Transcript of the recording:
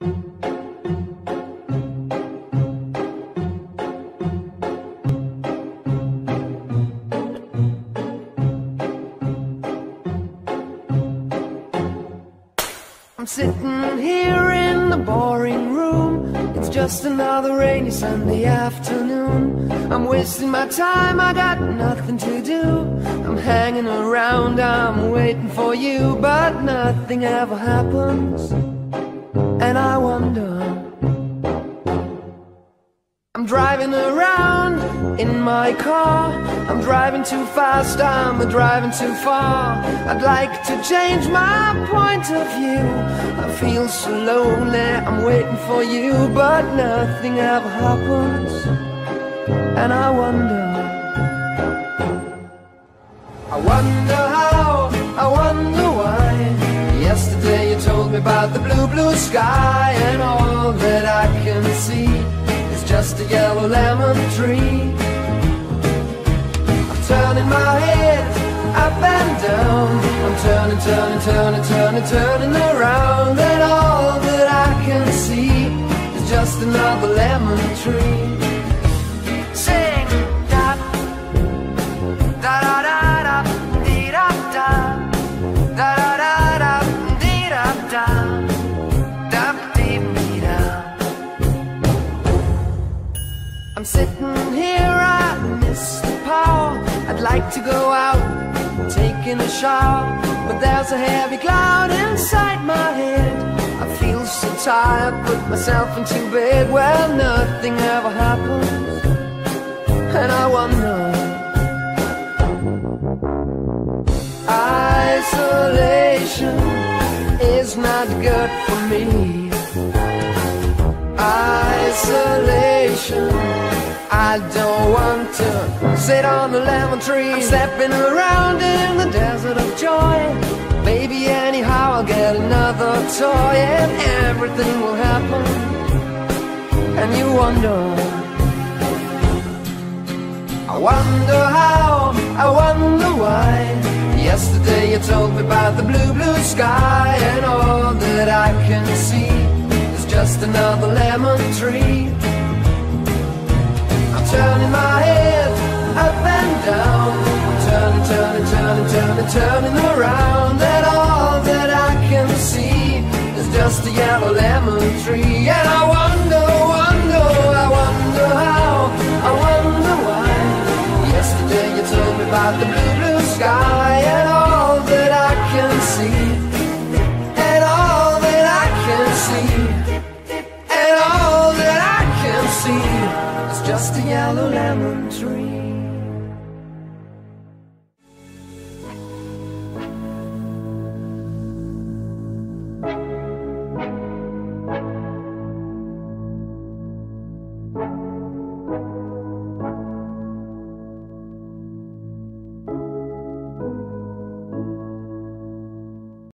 I'm sitting here in the boring room. It's just another rainy Sunday afternoon. I'm wasting my time, I got nothing to do. I'm hanging around, I'm waiting for you, but nothing ever happens. And I wonder. I'm driving around in my car. I'm driving too fast, I'm driving too far. I'd like to change my point of view. I feel so lonely, I'm waiting for you, but nothing ever happens. And I wonder. Told me about the blue, blue sky, and all that I can see is just a yellow lemon tree. I'm turning my head up and down. I'm turning, turning, turning, turning, turning around, and all that I can see is just another lemon tree. Like to go out, taking a shower, but there's a heavy cloud inside my head. I feel so tired, put myself into bed. Well, nothing ever happens, and I wonder. Isolation is not good for me. Isolation. I don't want to sit on the lemon tree. I'm stepping around in the desert of joy. Maybe anyhow I'll get another toy and everything will happen. And you wonder. I wonder how, I wonder why. Yesterday you told me about the blue, blue sky, and all that I can see is just another lemon tree. Turning my head up and down, turning, turning, turning, turning, turning around, and all that I can see is just a yellow lemon tree. Just a yellow lemon tree.